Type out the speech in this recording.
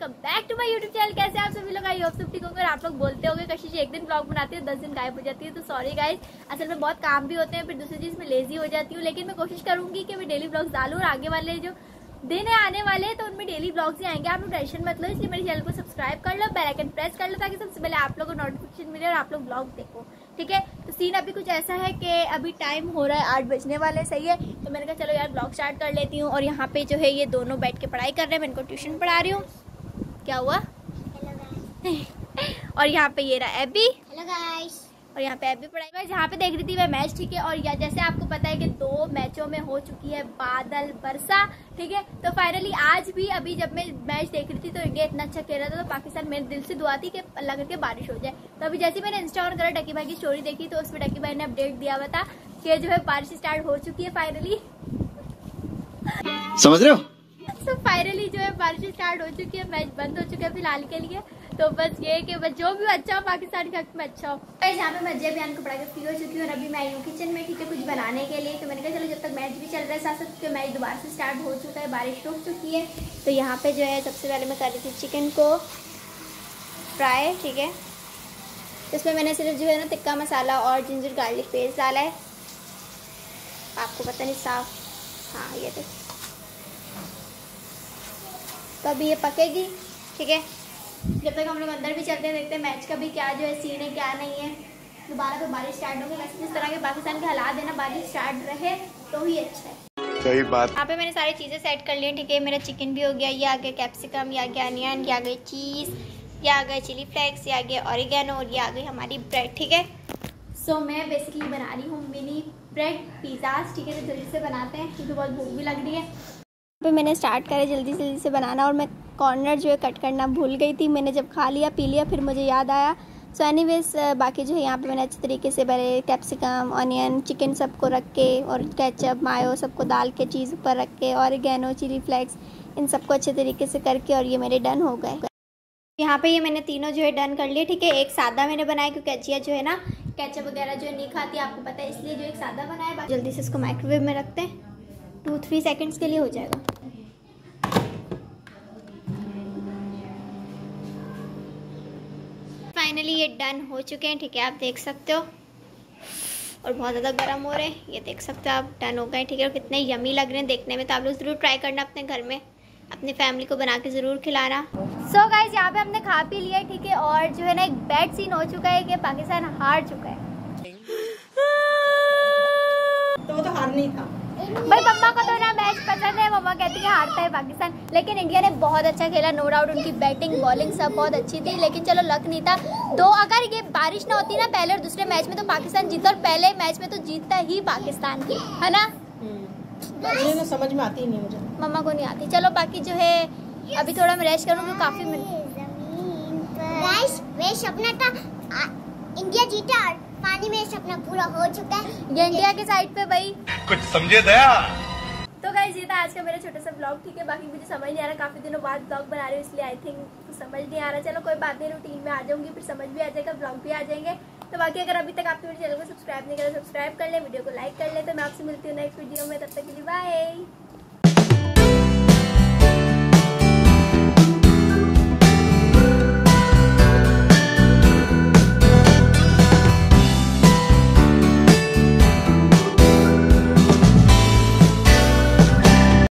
Welcome back to my YouTube channel. कैसे आप सभी लोग? आई होप सब ठीक होंगे आप लोग बोलते होंगे, कशिश एक दिन ब्लॉग बनाती है, दस दिन गायब हो जाती है तो सॉरी गाइज़ असल में बहुत काम भी होते हैं, फिर दूसरी चीज़ में लेजी हो जाती हूँ, लेकिन मैं कोशिश करूँगी कि मैं डेली ब्लॉग डालू और आगे वाले जो दिन है, आने वाले तो उनमें डेली ब्लॉग्स ही आएँगे। आप लोग टेंशन मत लो, इसलिए मेरे चैनल को सब्सक्राइब कर लो बेल आइकन प्रेस कर लो, ताकि सबसे पहले आप लोगों को नोटिफिकेशन मिले और आप लोग ब्लॉग देखो, ठीक है? तो सीन अभी कुछ ऐसा है कि अभी टाइम हो रहा है, आठ बजने वाले सही है? तो मैंने कहा, चलो यार ब्लॉग स्टार्ट कर लेती हूँ और यहाँ पे जो है ये दोनों बैठ के पढ़ाई कर रहे हैं, मैं इनको ट्यूशन पढ़ा रही हूँ। क्या हुआ? और यहाँ पे ये रहा एबी हेलो गाइस और यहाँ पे एबी पढ़ाई मैं जहाँ पे देख रही थी मैं मैच ठीक है? और या जैसे आपको पता है कि दो मैचों में हो चुकी है बादल बरसा ठीक है? तो फाइनली आज भी अभी जब मैं मैच देख रही थी तो इंडिया इतना अच्छा खेल रहा था तो पाकिस्तान मेरे दिल से दुआ थी कि अल्लाह करके बारिश हो जाए। तो अभी जैसे मैंने इंस्टा ऑन करा डकी भाई की स्टोरी देखी तो उसमें डकी भाई ने अपडेट दिया हुआ था कि जो है बारिश स्टार्ट हो चुकी है फाइनली समझ रहे हो? तो फाइनली जो है बारिश स्टार्ट हो चुकी है मैच बंद हो चुका है फ़िलहाल के लिए। तो बस ये है कि बस जो भी अच्छा हो, पाकिस्तान के हक में अच्छा हो। गाइस यहाँ पे मैं जय बयान को पढ़ा के फ्री हो चुकी हूँ और अभी मैं आई हूँ किचन में, ठीक है, कुछ बनाने के लिए। तो मैंने कहा, चलो जब तक मैच भी चल रहा है साथ साथ तो मैच दोबारा से स्टार्ट हो चुका है, बारिश रुक चुकी है। तो यहाँ पे जो है सबसे पहले मैं कर रही थी चिकन को फ्राई ठीक है। तो इसमें मैंने सिर्फ़ जो है ना टिक्का मसाला और जिंजर गार्लिक पेस्ट डाला है। आपको पता नहीं साफ़ हाँ ये देखो तो अभी ये पकेगी ठीक है? जब तक हम लोग अंदर भी चलते हैं देखते हैं मैच का भी क्या जो है सीन है क्या नहीं है। दोबारा तो बारिश स्टार्ट होगी। वैसे जिस तरह के पाकिस्तान के हालात है ना बारिश स्टार्ट रहे तो ही अच्छा है। सही बात। यहाँ पे मैंने सारी चीज़ें सेट कर ली ठीक है? मेरा चिकन भी हो गया ये आ गया कैप्सिकम ये आ गया अनियन ये आ गई चीज़ ये आ गया चिली फ्लेक्स ये आ गया ऑरिगेनो और ये आ गई हमारी ब्रेड ठीक है? सो so, मैं बेसिकली बना रही हूँ मिनी ब्रेड पिज़्ज़ाज ठीक है? तो जल्दी से बनाते हैं क्योंकि बहुत भूख भी लग रही है। पे मैंने स्टार्ट करा जल्दी से जल्दी से बनाना और मैं कॉर्नर जो है कट करना भूल गई थी। मैंने जब खा लिया, पी लिया, फिर मुझे याद आया। सो एनी वेज बाकी जो है यहाँ पे मैंने अच्छे तरीके से पहले कैप्सिकम ऑनियन चिकन सबको रख के और केचप मायो सबको डाल के चीज़ ऊपर रख के और गैनो चिली फ्लेक्स इन सबको अच्छे तरीके से करके और ये मेरे डन हो गए। यहाँ पे ये मैंने तीनों जो है डन कर लिए, ठीक है? एक सादा मैंने बनाया क्योंकि अजिया जो है ना केचप वगैरह जो है नहीं खाती, आपको पता है, इसलिए जो एक सादा बनाया। जल्दी से इसको माइक्रोवेव में रखते हैं। टू थ्री सेकेंड्स के लिए हो जाएगा। फाइनली ये डन हो चुके हैं, ठीक है, आप देख सकते हो। और बहुत ज़्यादा गर्म हो रहे हैं, ये देख सकते हो आप डन हो गए ठीक है। और कितने यमी लग रहे हैं देखने में तो आप लोग ज़रूर ट्राई करना अपने घर में, अपनी फैमिली को बना के ज़रूर खिलाना। सो गाइज़ यहाँ पे हमने खा पी लिया ठीक है, और जो है ना, एक बैड सीन हो चुका है कि पाकिस्तान हार चुका है। तो वो तो हार नहीं था। भाई मम्मा को तो ना मैच पसंद है मम्मा कहती है हारता है पाकिस्तान। लेकिन इंडिया ने बहुत अच्छा खेला नो डाउट उनकी बैटिंग बॉलिंग सब बहुत अच्छी थी लेकिन चलो लक नहीं था। दो अगर ये बारिश ना होती ना पहले और दूसरे मैच में तो पाकिस्तान जीता और पहले मैच में तो जीतता ही पाकिस्तान थी है ना? समझ में आती नहीं मुझे। मम्मा को नहीं आती। चलो बाकी जो है अभी थोड़ा मैं रेस्ट करूँगी काफ़ी गाइस वे सपना था। इंडिया जीता और पानी में सपना पूरा हो चुका है। ये इंडिया के साइड पे भाई। कुछ समझे दया? तो गाइस ये था आज का मेरा छोटा सा ब्लॉग ठीक है? बाकी मुझे समझ नहीं आ रहा काफ़ी दिनों बाद ब्लॉग बना रही हूँ इसलिए आई थिंक समझ नहीं आ रहा। चलो कोई बात नहीं रूटीन में आ जाऊँगी फिर समझ भी आ जाएगा ब्लॉग भी आ जाएँगे। तो बाकी अगर अभी तक आपने मेरे चैनल को सब्सक्राइब नहीं करा सब्सक्राइब कर ले वीडियो को लाइक कर ले। तो मैं आपसे मिलती हूँ नेक्स्ट वीडियो में तब तक के लिए बाय